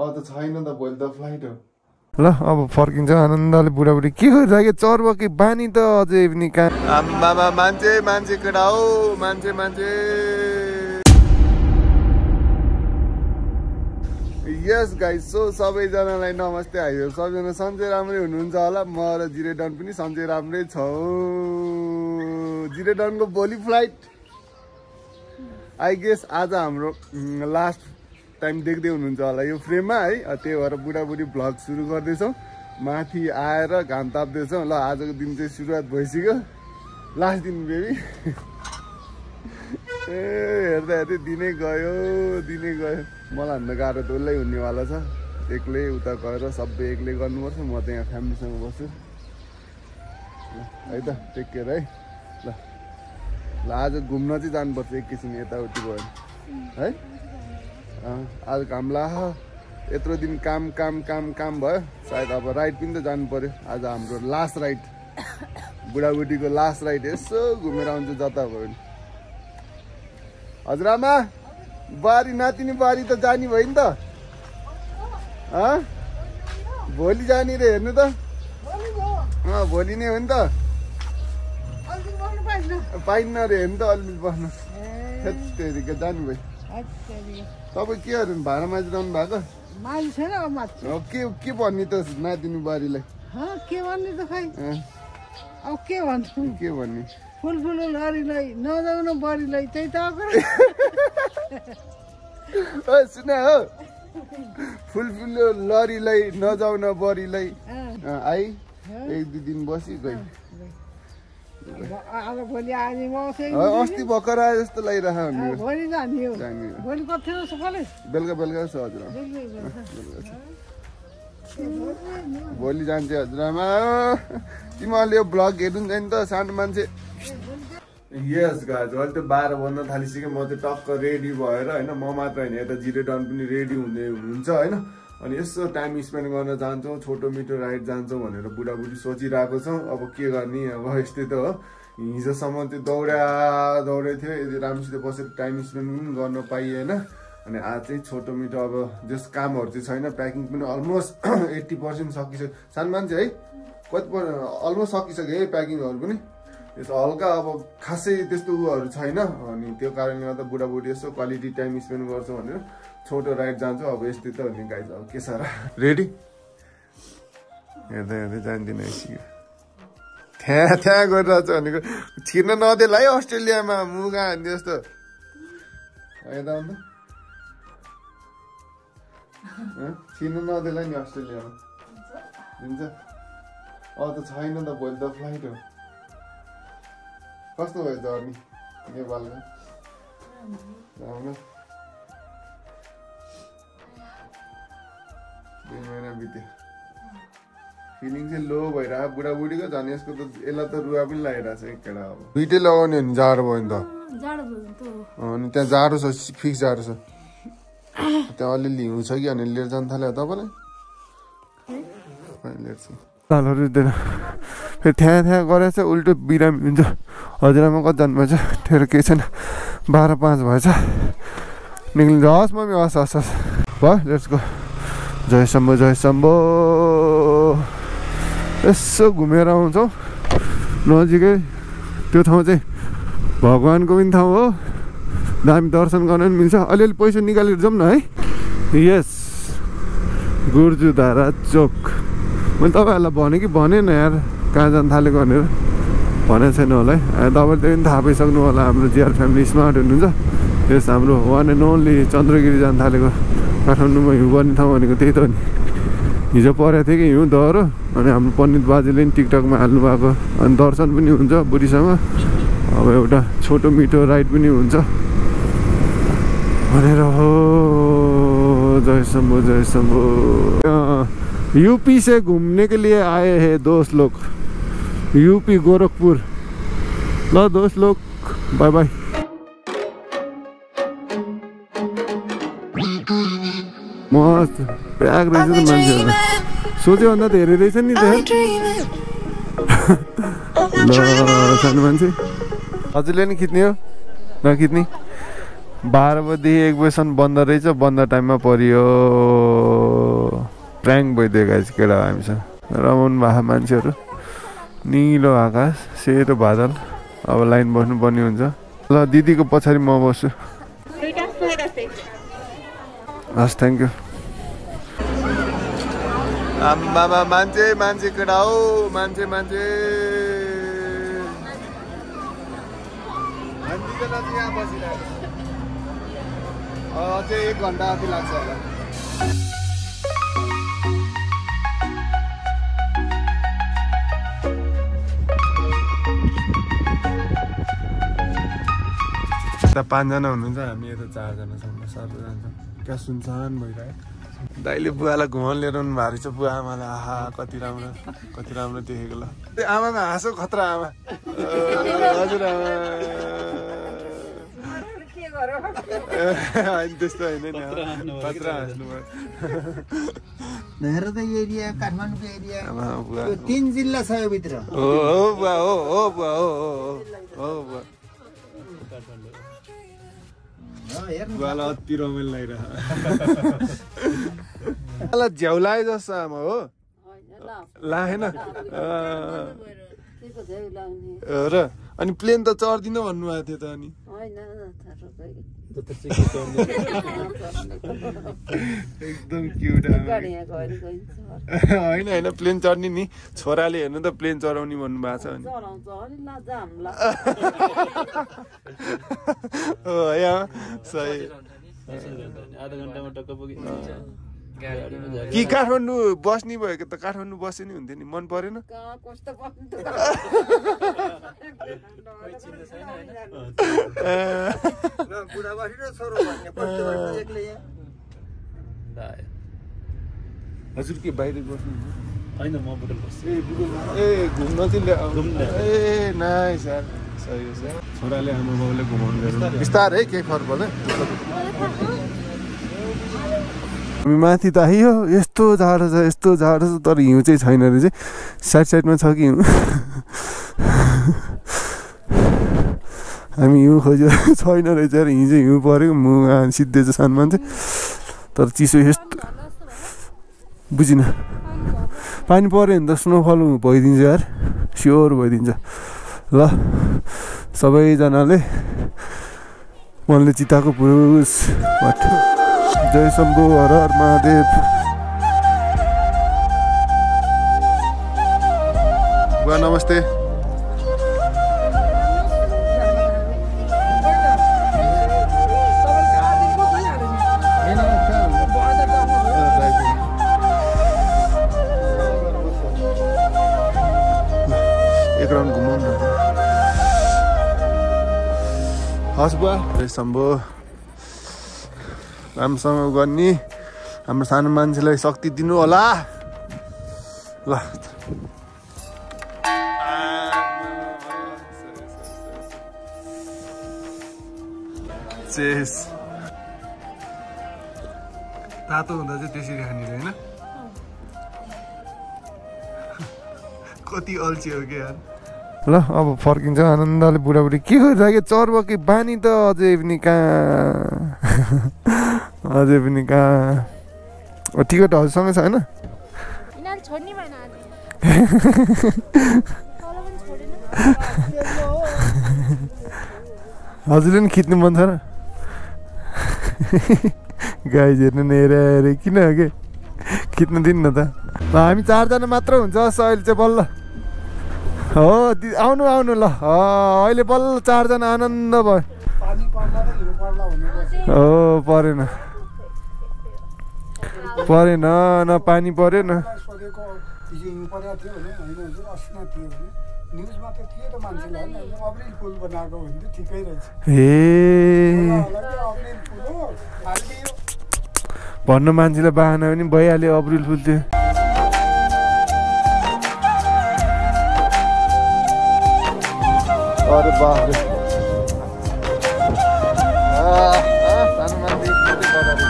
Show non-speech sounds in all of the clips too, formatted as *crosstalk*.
त छैन त भोलि त फ्लाइट हो। ल अब फर्किन्छ आनन्दले बुढाबुढी। के गरिरहेको चर्ब कि बानी त अझै पनि कहाँ? मान्छे मान्छे केटा हो मान्छे मान्छे। यस गाइस सो सबैजनालाई नमस्ते आइयो सबैजना सन्चै राम्रै हुनुहुन्छ होला। म र जिरे डन पनि सन्चै राम्रै छौ। जिरे डनको भोलि फ्लाइट। आई गेस आज हाम्रो लास्ट टाइम देख्दै हुनुहुन्छ होला। यो फ्रेममा है त्यही भएर बुढाबुढी भ्लग सुरु गर्दैछौँ। माथि आएर घाम ताप्दैछौँ। ल आजको दिन चाहिँ सुरुवात भइसक्यो। लास्ट दिन बेबी *laughs* ए हेर्दा हेर्दै दिनै गयो दिनै गयो। मलाई भन्दा गाह्रो उसलाई हुनेवाला छ। एक्लै उता गएर सबै एक्लै गर्नुपर्छ। म त यहाँ फ्यामिलीसँग बस्छु। है त टेक केयर है। ल ल आज घुम्न चाहिँ जानुपर्छ एकैछिन यताउति भयो। है? आज घाम लाह यत्रो दिन काम काम काम काम भयो। सायद अब राइड पनि त जानु पर्यो। आज हाम्रो लास्ट राइड बुढाबुढीको लास्ट राइड यसो घुमेर आउँछु जता भयो भने हजुरआमा बारी नातिनी बारी त जाने भयो नि त? भोलि जाने रे हेर्नु त। अँ भोलि नै हो नि त। पाइन्न। रे हेर्नु त अलिअलि बस्नु। जानु भयो। तपाईँ के गर्नु? भाडा माझिरहनु भएको? छैन अब के के भन्ने त नातिनी बारीलाई? हँ, के भन्ने त खै? अब के भन्छु के भन्ने? फुलफुलो लरीलाई नजाउनु बढीलाई त्यही त *laughs* सुन हो। फुलफुलो लरीलाई नजाउन बरीलाई। आई एक दुई दिन बसी गई अस्ति भर्खर आए जस्तो लागिरह अब भोलि जाने हो। जाने हो। भोलि कति हो सकाले? बेलुका बेलुका छ हजुर। भोलि जान्छ हजुरआमा तिमीहरूले यो ब्लग हेर्नु नि त सानो मान्छे। यस गाज अहिले त बाह्र बज्न थालिसक्यो। म चाहिँ टक्क रेडी भएर होइन म मात्र होइन यता जिरो डन पनि रेडी हुँदै हुनुहुन्छ होइन। अनि यसो टाइम स्पेन्ड गर्न जान्छौँ छोटो मिठो राइड जान्छौँ भनेर बुढाबुढी सोचिरहेको छौँ। अब के गर्ने? अब यस्तै त हो। हिजोसम्म त्यो दौडा दौडै थियो यदि राम्रोसित बसेर टाइम स्पेन्ड पनि गर्न पाइएन। अनि आज चाहिँ छोटो मिठो अब जस कामहरू चाहिँ छैन। प्याकिङ पनि अलमोस्ट एट्टी पर्सेन्ट सकिसक्यो सानो मान्छे है कति अलमोस्ट सकिसक्यो है प्याकिङहरू पनि। यसो हल्का अब खासै त्यस्तो उयोहरू छैन। अनि त्यो कारणले गर्दा बुढाबुढी यसो क्वालिटी टाइम स्पेन्ड गर्छ भनेर छोटो राइड जान्छु अब यस्तै त नि गाइज अब के छ र? रेडी हेर्दै हेर्दै जान्दिनँ आइसक्यो थ्या थ्या गरिरहेको छ भनेको। छिर्न नदेला है अस्ट्रेलियामा मुगा हान्ने जस्तो। यता अन्त? छिर्न नदेला नि अस्ट्रेलियामा। हुन्छ अब त छैन त भोलि त फ्लाइट हो। कस्तो भयो जर्नी नेपालको? राम्रो। दुई महिना बित्यो फिलिङ चाहिँ लो भइरहेको बुढाबुढीको झन् यसको त यसलाई त रुवा पनि लागिरहेको छ एक केटा अब दुइटै लगाउने हो नि जाडो भयो नि त। अनि त्यहाँ जाडो छ फिक्स जाडो छ त्यहाँ अलिअलि हिउँ छ कि अनि लिएर जानु थाल्यो तपाईँलाई तालहरू दिएर फेरि थ्या थ्या गरेछ उल्टो बिरामी हुन्छ हजुरआमा कति जानुभएछ तेरो केही छैन बाह्र पाँच भएछ निक्लिन्छ हस् मम्मी हस् हस् हस् भयो लेट्स गो जय शम्भो जय शम्भो यसो घुमेर आउँछौँ नजिकै त्यो ठाउँ चाहिँ भगवान्को पनि ठाउँ हो दामी दर्शन गर्न पनि मिल्छ अलिअलि पैसा निकालेर जाउँ न है यस गुर्जुधारा चोक मैले तपाईँहरूलाई भने कि भनेन यार कहाँ जानु थालेको भनेर भनेको छैन होला है तपाईँले त्यो पनि थाहा पाइसक्नु होला हाम्रो जिआर फ्यामिली स्मार्ट हुनुहुन्छ यस हाम्रो वान एन्ड ओन्ली चन्द्रगिरी जानु थालेको काठमाडौँमा हिउँ पर्ने ठाउँ भनेको त्यही त नि। हिजो परेको थियो कि हिउँ दह्रो अनि हाम्रो पण्डित बाजेले पनि टिकटकमा हाल्नु भएको अनि दर्शन पनि हुन्छ बुढीसँग। अब एउटा छोटो मिठो राइड पनि हुन्छ। भनेर हो जय शम्भो जय शम्भो। यूपी से घूमने के लिए आए हैं दोस्त लोग। यूपी गोरखपुर। ल दोस्त लोग बाय बाय। मस्त प्याक रहेछ त मान्छेहरू सोच्योभन्दा धेरै रहेछ नि त ल सानो मान्छे हजुरले नि खिच्ने हो? नखिच्ने बाह्र बजीदेखि एक बजीसम्म बन्द रहेछ बन्द टाइममा परियो। प्र्याङ्क भइदियो गाइज केटा हामीसँग रमाउनु भएको मान्छेहरू। निलो आकाश सेतो बादल। अब लाइन बस्नुपर्ने हुन्छ। ल दिदीको पछाडि म बस्छु। हस् थ्याङ्क यू आम्बामा मान्छे मान्छे केटा हो मान्छे मान्छे अझै एक घन्टा जति लाग्छ होला यता पाँचजना हुनुहुन्छ हामी यता चारजनासम्म सर जान्छौँ क्या सुनसान भइरहेको दाइले बुवालाई घुमाउनु लिएर आउनु भएको रहेछ। बुवा आमालाई आहा कति राम्रो कति राम्रो देखेको ल। आमामा हाँसो खतरा आमा। हजुर आमा। *laughs* होइन त्यस्तो होइन नि खतरा हाँस्नु भयो हेर त यो एरिया काठमाडौँको एरिया। तिन जिल्ला छ यो भित्र हो हो बुवा हो हो बुवा हो हो हो हो बुवा बुवालाई अति रमाइलो लागिरहेको मलाई झ्याउलाए जस्तो आमा हो लाएन अँ, र अनि प्लेन त चढ्दिनँ भन्नुभएको थियो त अनि एकदम क्युट होइन होइन प्लेन चढ्ने नि छोराले हेर्नु त प्लेन चढाउने भन्नुभएको छ अनि हो आमा? सही आधा घन्टामा टक्क पुगिन्छ कि काठमाडौँ बस्ने भएको त काठमाडौँ बसे नि हुन्थ्यो नि मन परेन। हजुर के बाहिर बस्नु होइन म बुटल बस्छु ए बुढो- ए घुम्न चाहिँ। ए नाइस यार सही हो सर छोराले आमा बाउले घुमाउनु बिस्तारै केही फरक पर्दैन हामी माथि त आइयो यस्तो जाडो छ यस्तो जाडो छ तर हिउँ चाहिँ छैन रहेछ साइड साइडमा छ कि हिउँ हामी हिउँ खोज्यो छैन रहेछ यार हिजो हिउँ पऱ्यो मुगा सिद्धेछ सानो मान्छे तर चिसो यस्तो बुझिनँ पानी पऱ्यो भने त स्नोफल भइदिन्छ यार स्योर भइदिन्छ ल सबैजनाले मनले चिताएको पुरुष जय शम्भु हर हर महादेव। नमस्ते। हस् बुवा शम्भु राम्रोसँग गर्ने। हाम्रो सानो मान्छेलाई शक्ति दिनु होला। ल। चेस। तातो हुँदा चाहिँ त्यसरी खाने होइन? *laughs* कति अल्छी हो कि यार। ल अब फर्किन्छ आनन्दले बुढाबुढी। के चर्ब कि बानी त? अझै पनि कहाँ? *laughs* अझै पनि कहाँ? टिकट हजुरसँगै छ होइन? हजुरले पनि खिच्नु मन छ र। गाई हेर्नु नि हेरे हेरे किन हो कि? खिच्नु दिनु न त हामी चारजना मात्र हुन्छ जस्तो अहिले चाहिँ बल्ल। हो आउनु आउनु ल। अहिले बल्ल चारजना आनन्द भयो। पानी हो परेन। परेन न पानी परेन सोधेको हिजो हिउँ परेको थियो भने होइन हजुर अस्ति अरे बाफ रे सानो मान्छे मात्रै गराएको।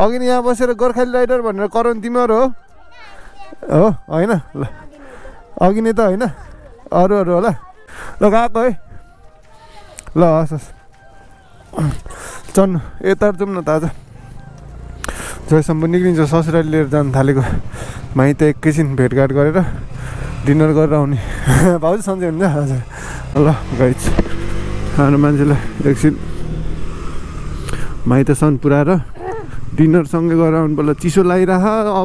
अघि नै यहाँ बसेर गोर्खाली राइडर भनेर कराउनु तिमीहरू हो? होइन? ल। अघि नै त होइन? अरू अरू होला। ल गएको है। ल हस् हस्। चढ्नु यता जाउँ न त आज जयसम्म निक्लिन्छ ससुराली लिएर जानु थालेको माइ त एकैछिन भेटघाट गरेर डिनर गरेर आउने। *laughs* भाउजू सन्चै हुन्छ हजुर। ल गाइज सानो मान्छेलाई एकछिन। माइत सन पुऱ्याएर डिनरसँगै गरेर आउनु पर्ला। चिसो लागिरह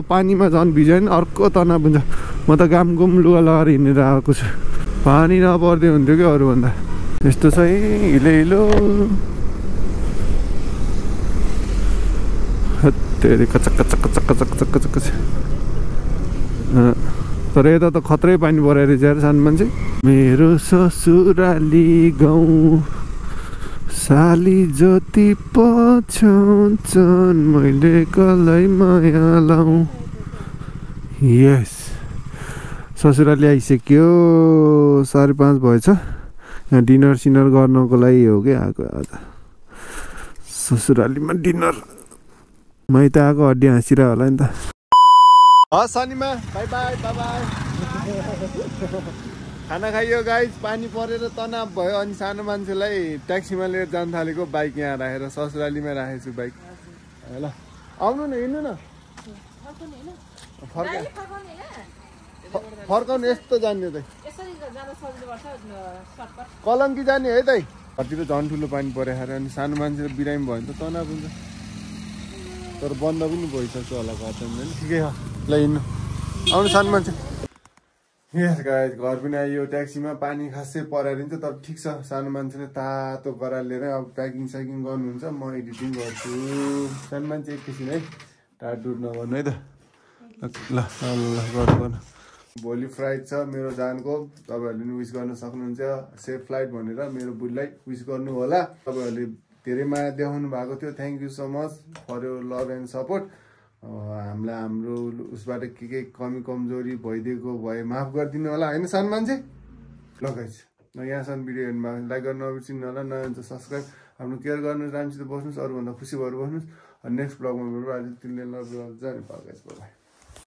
पानीमा झन् भिज्यो भने अर्को तनाव हुन्छ म त घाम गुम लुगा लगाएर हिँडेर आएको छु। पानी नपर्दै हुन्थ्यो कि अरूभन्दा। यस्तो छ है हिलो हिलो हत्तेरी कचक कचक कचक कचक कचक कचक कचक तर यता त खत्रै पानी परेर चाहिँ सानो मान्छे। मेरो ससुराली गाउँ साली जति पछाउँछन् मैले कसलाई माया लाउँ। यस ससुराली आइसक्यो। साढे पाँच भएछ। यहाँ डिनर सिनर गर्नको लागि हो कि आएको आज। ससुरालीमा डिनर। माइत आएको हड्डी हाँसिरह होला नि त हस् शनिमा बाई बाई बाई खाना खाइयो गाइस पानी परेर तनाव भयो अनि सानो मान्छेलाई ट्याक्सीमा लिएर जान थालेको बाइक यहाँ राखेर ससुरालीमा राखेको छु बाइक ल आउनु न हिँड्नु न फर्का फर्काउनु यस्तो जाने त कलङ्की जाने है दाइ घरतिर झन् ठुलो पानी परेको खाएर अनि सानो मान्छे बिरामी भयो भने त तनाव हुन्छ तर बन्द पनि भइसक्छ होला घर चाहिँ ठिकै छ। ल हिँड्नु। आउनु सानो मान्छे। यस गाइस घर पनि आइयो ट्याक्सीमा पानी खासै पराइदिन्छ तर ठिक छ सानो मान्छेले तातो गरा लिएर अब प्याकिङ स्याकिङ गर्नुहुन्छ म एडिटिङ गर्छु। सानो मान्छे एकैछिन है टाढ टुट नगर्नु है त। ल ल ल गर्नु गर्नु। भोलि फ्लाइट छ मेरो जानको तपाईँहरूले पनि विस गर्न सक्नुहुन्छ। सेफ फ्लाइट भनेर मेरो बुढीलाई विस गर्नु होला। तपाईँहरूले धेरै माया देखाउनु भएको थियो। Thank you so much for your love and support हामीलाई हाम्रो उसबाट के के कमी कमजोरी भइदिएको भए माफ गरिदिनु होला। होइन सानो मान्छे? ल यहाँसम्म भिडियो हेर्नु भएको लाइक गर्न नबिर्सिनु होला। नयाँ हुन्छ सब्सक्राइब आफ्नो केयर गर्नु राम्रोसित बस्नुहोस् अरूभन्दा खुसी भएर बस्नुहोस्। नेक्स्ट ब्लगमा भेट्नु आज तिनले लभ जाने पाएको